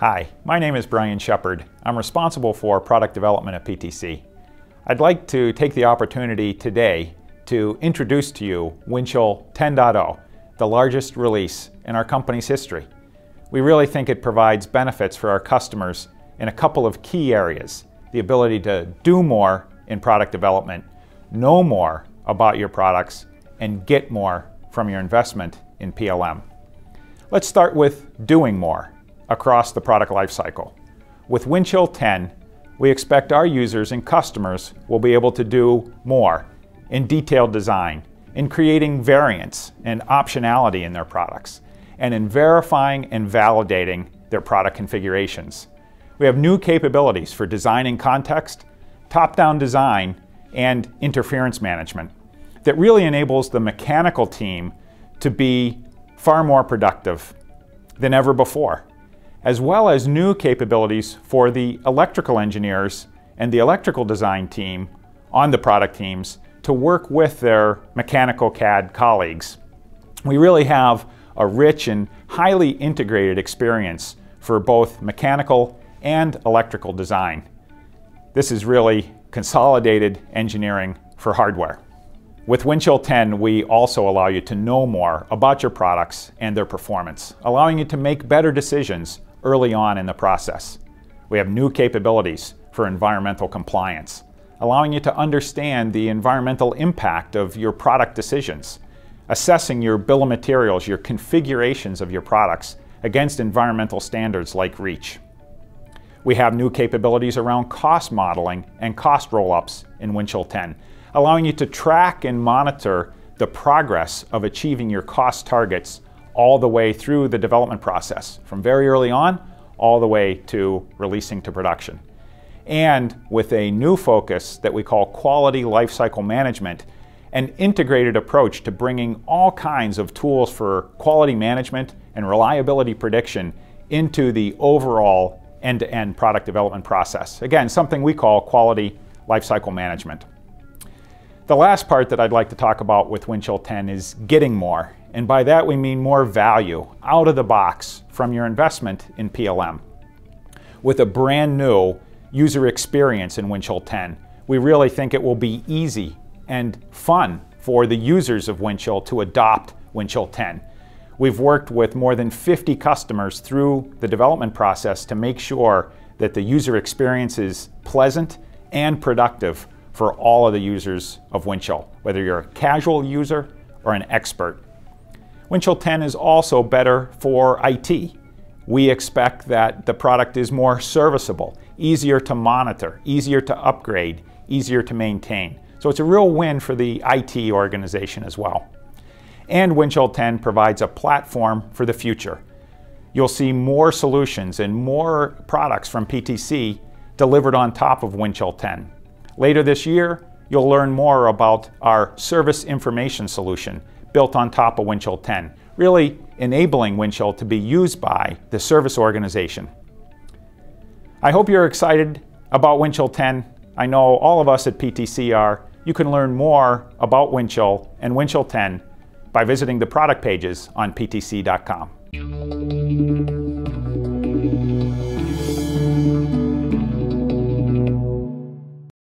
Hi, my name is Brian Shepherd. I'm responsible for product development at PTC. I'd like to take the opportunity today to introduce to you Windchill 10.0, the largest release in our company's history. We really think it provides benefits for our customers in a couple of key areas. The ability to do more in product development, know more about your products, and get more from your investment in PLM. Let's start with doing more across the product lifecycle. With Windchill 10, we expect our users and customers will be able to do more in detailed design, in creating variants and optionality in their products, and in verifying and validating their product configurations. We have new capabilities for designing context, top-down design, and interference management that really enables the mechanical team to be far more productive than ever before, as well as new capabilities for the electrical engineers and the electrical design team on the product teams to work with their mechanical CAD colleagues. We really have a rich and highly integrated experience for both mechanical and electrical design. This is really consolidated engineering for hardware. With Windchill 10, we also allow you to know more about your products and their performance, allowing you to make better decisions early on in the process. We have new capabilities for environmental compliance, allowing you to understand the environmental impact of your product decisions, assessing your bill of materials, your configurations of your products against environmental standards like REACH. We have new capabilities around cost modeling and cost roll-ups in Windchill 10, allowing you to track and monitor the progress of achieving your cost targets all the way through the development process, from very early on all the way to releasing to production and with a new focus that we call quality lifecycle management, an integrated approach to bringing all kinds of tools for quality management and reliability prediction into the overall end-to-end product development process. Again, something we call quality lifecycle management. The last part that I'd like to talk about with Windchill 10 is getting more. And by that we mean more value out of the box from your investment in PLM. With a brand new user experience in Windchill 10. We really think it will be easy and fun for the users of Windchill to adopt Windchill 10. We've worked with more than 50 customers through the development process to make sure that the user experience is pleasant and productive for all of the users of Windchill, whether you're a casual user or an expert. Windchill 10 is also better for IT. We expect that the product is more serviceable easier to monitor, easier to upgrade, easier to maintain. So it's a real win for the IT organization as well. And Windchill 10 provides a platform for the future. You'll see more solutions and more products from PTC delivered on top of Windchill 10. Later this year, you'll learn more about our service information solution built on top of Windchill 10, really enabling Windchill to be used by the service organization. I hope you're excited about Windchill 10. I know all of us at PTC are. You can learn more about Windchill and Windchill 10 by visiting the product pages on ptc.com.